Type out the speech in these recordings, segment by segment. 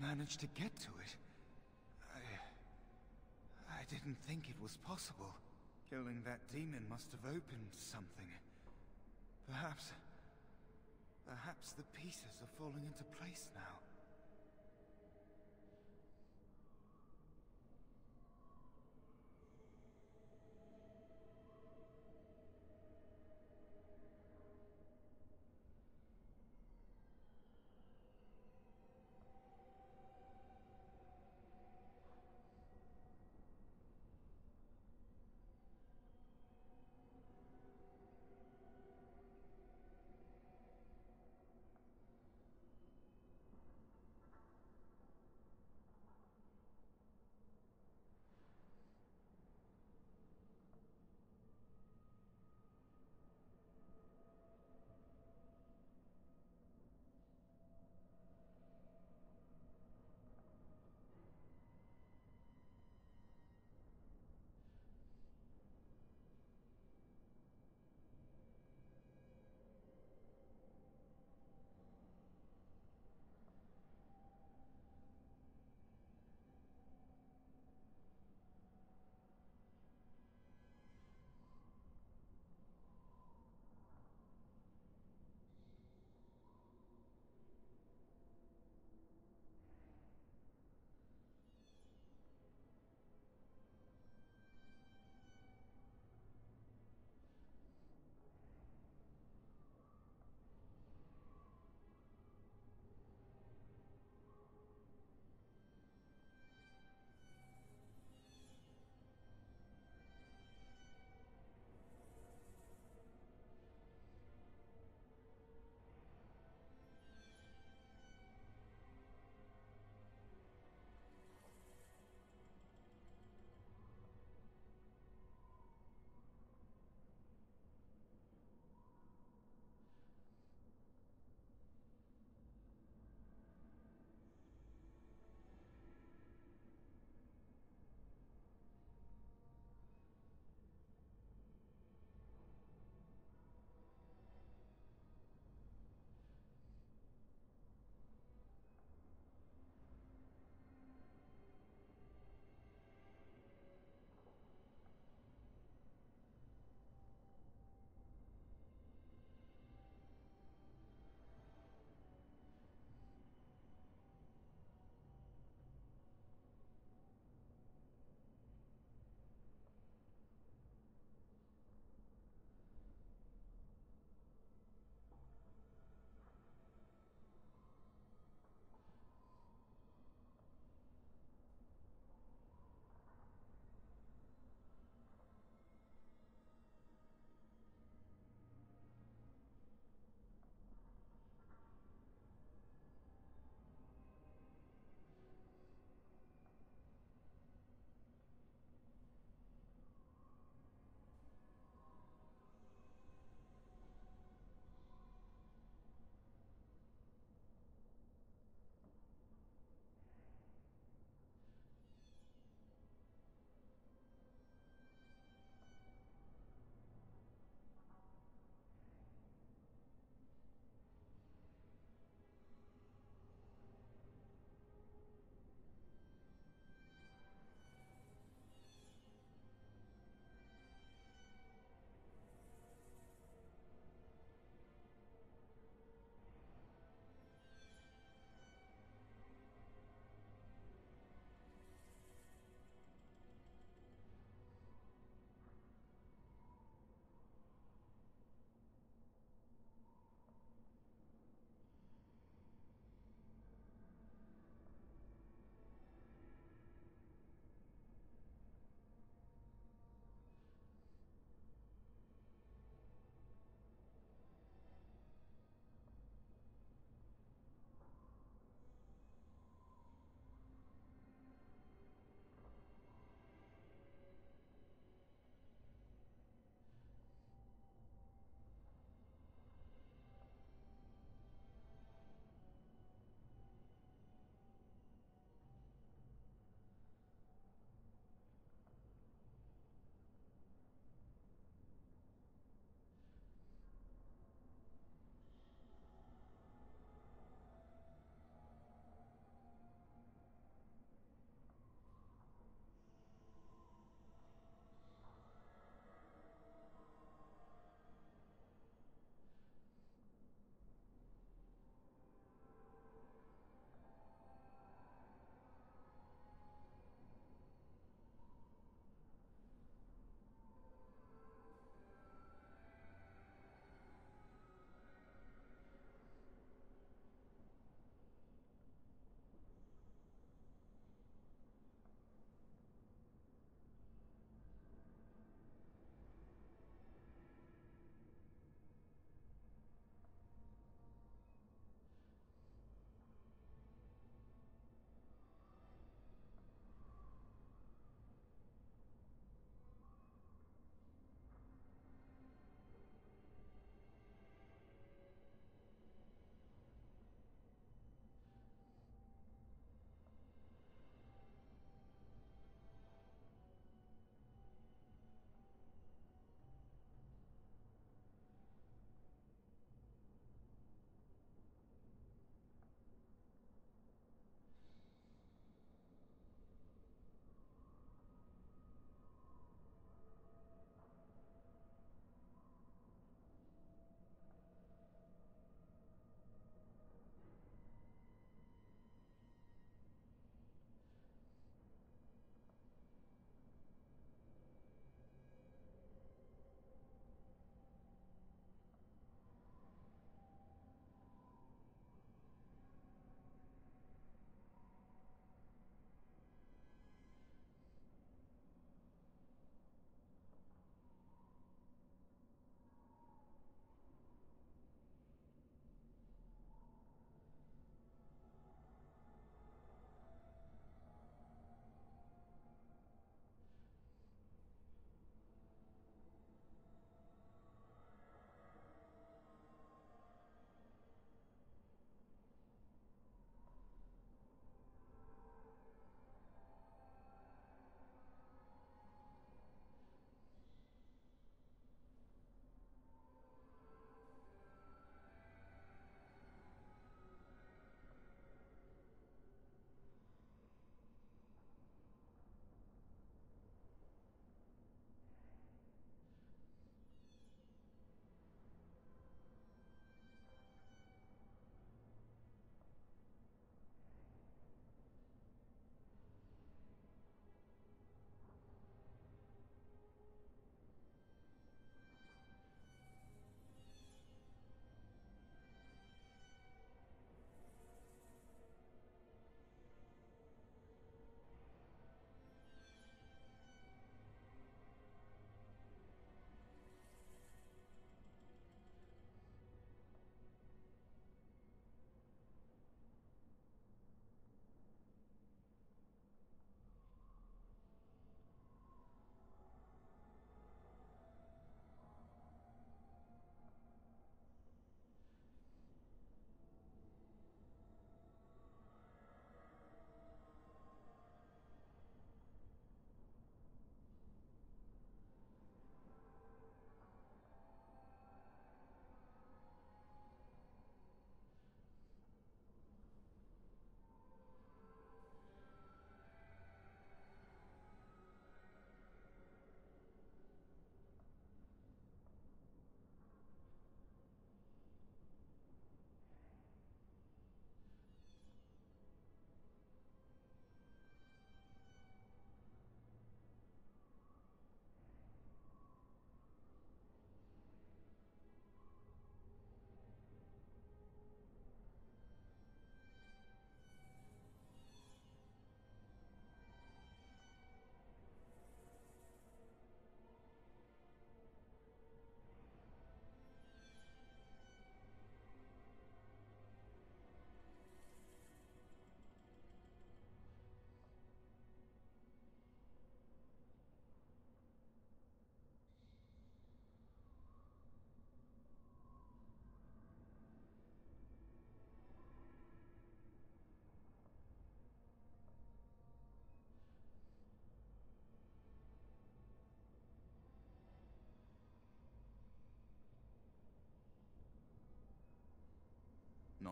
managed to get to it? I... I didn't think it was possible. Killing that demon must have opened something. Perhaps... Perhaps the pieces are falling into place now.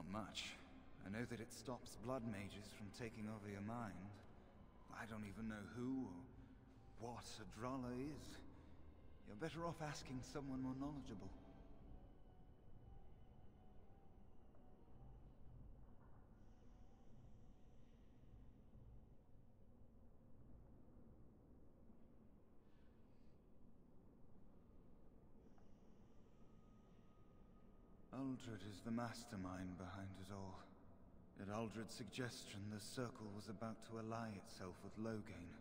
Not much. I know that it stops blood mages from taking over your mind. I don't even know who or what Adralla is. You're better off asking someone more knowledgeable. Uldred is the mastermind behind it all. At Uldred's suggestion, the Circle was about to ally itself with Loghain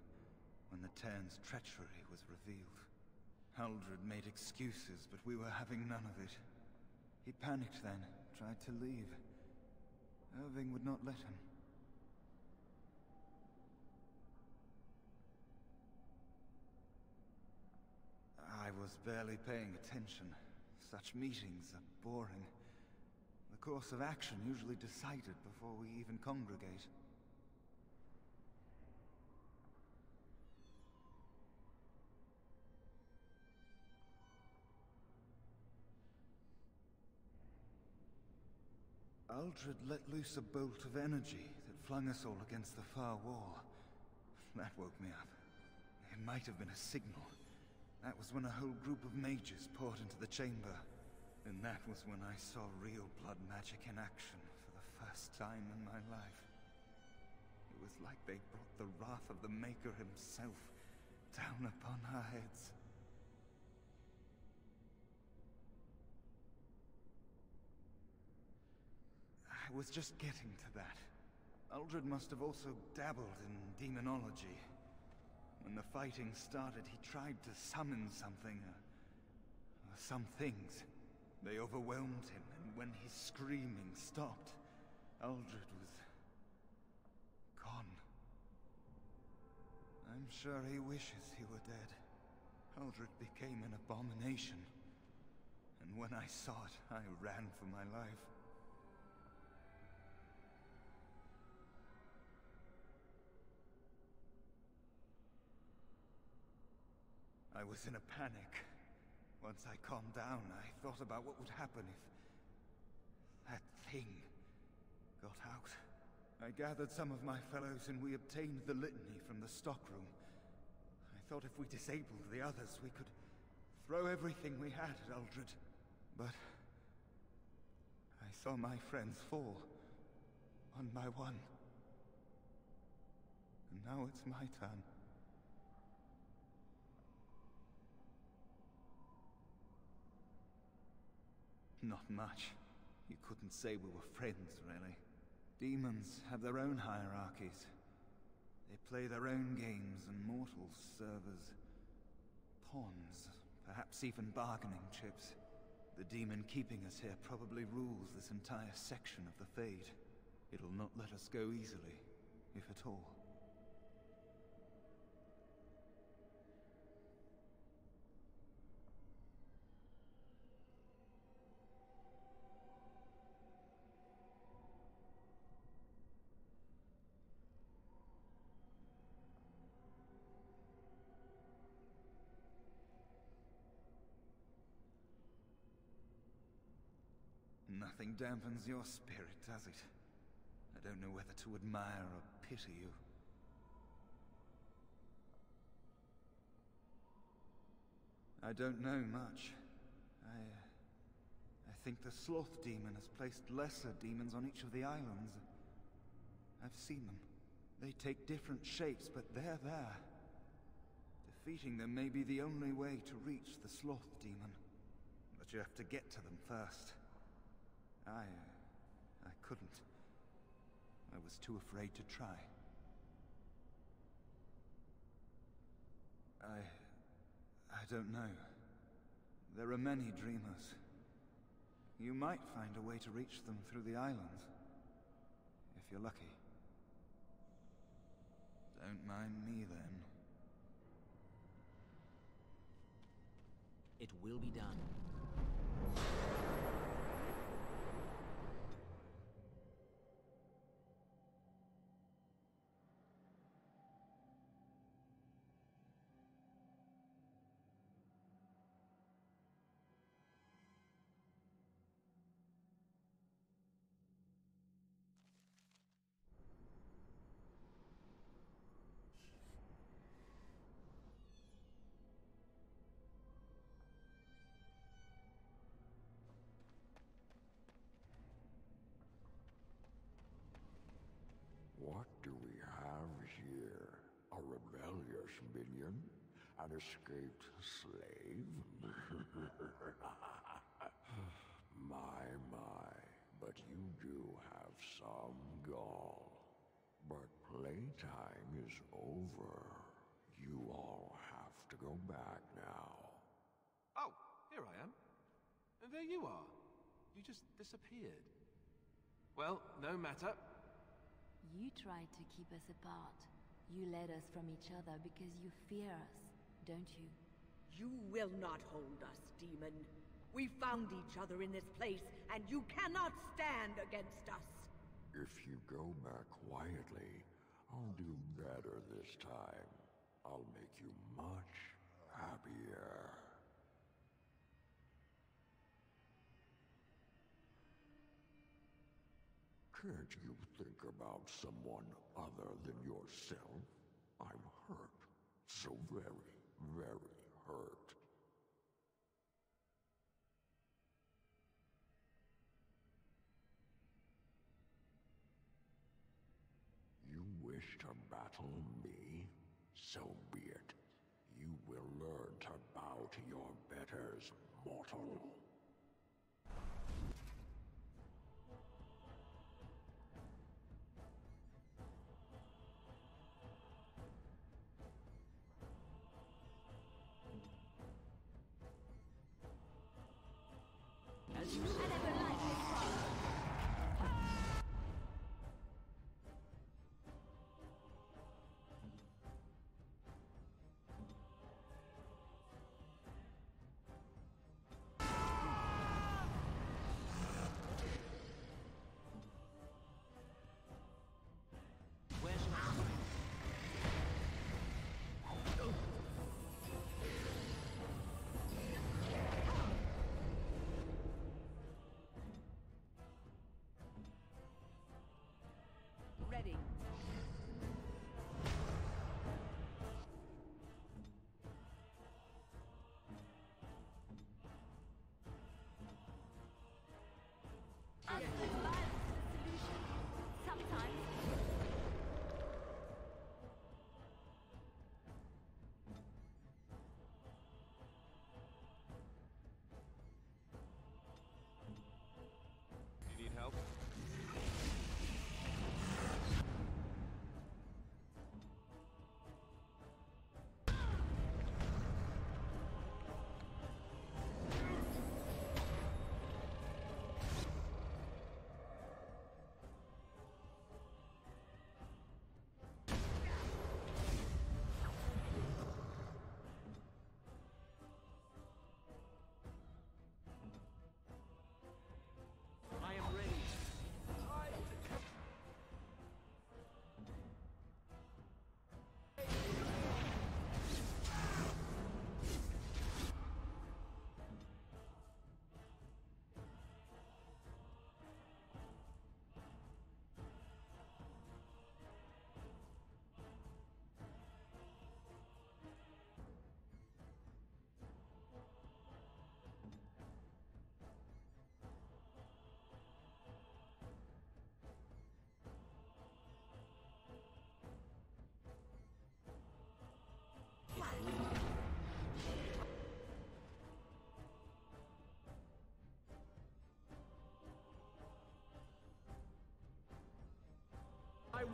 when the Teyrn's treachery was revealed. Uldred made excuses, but we were having none of it. He panicked then, tried to leave. Irving would not let him. I was barely paying attention. Such meetings are boring. Course of action usually decided before we even congregate. Uldred let loose a bolt of energy that flung us all against the far wall. That woke me up. It might have been a signal. That was when a whole group of mages poured into the chamber. And that was when I saw real blood magic in action for the first time in my life. It was like they brought the wrath of the Maker himself down upon our heads. I was just getting to that. Uldred must have also dabbled in demonology. When the fighting started, he tried to summon something. Uh, some things. They overwhelmed him, and when his screaming stopped, Uldred was... gone. I'm sure he wishes he were dead. Uldred became an abomination. And when I saw it, I ran for my life. I was in a panic. Once I calmed down, I thought about what would happen if... that thing got out. I gathered some of my fellows and we obtained the litany from the stockroom. I thought if we disabled the others, we could throw everything we had at Uldred. But... I saw my friends fall, one by one. And now it's my turn. Not much. You couldn't say we were friends, really. Demons have their own hierarchies. They play their own games, and mortals serve as pawns, perhaps even bargaining chips. The demon keeping us here probably rules this entire section of the Fade. It'll not let us go easily, if at all. Dampens your spirit, does it? I don't know whether to admire or pity you. I don't know much. I... Uh, I think the Sloth Demon has placed lesser demons on each of the islands. I've seen them. They take different shapes, but they're there. Defeating them may be the only way to reach the Sloth Demon. But you have to get to them first. I... I couldn't. I was too afraid to try. I... I don't know. There are many dreamers. You might find a way to reach them through the islands. If you're lucky. Don't mind me, then. It will be done. Minion? An escaped slave? my, my, but you do have some gall. But playtime is over. You all have to go back now. Oh, here I am. And there you are. You just disappeared. Well, no matter. You tried to keep us apart. You led us from each other because you fear us, don't you? You will not hold us, demon. We found each other in this place, and you cannot stand against us. If you go back quietly, I'll do better this time. I'll make you much happier. Can't you think about someone other than yourself? I'm hurt. So very, very hurt. You wish to battle me? So be it. You will learn to bow to your betters, mortal.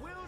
Will!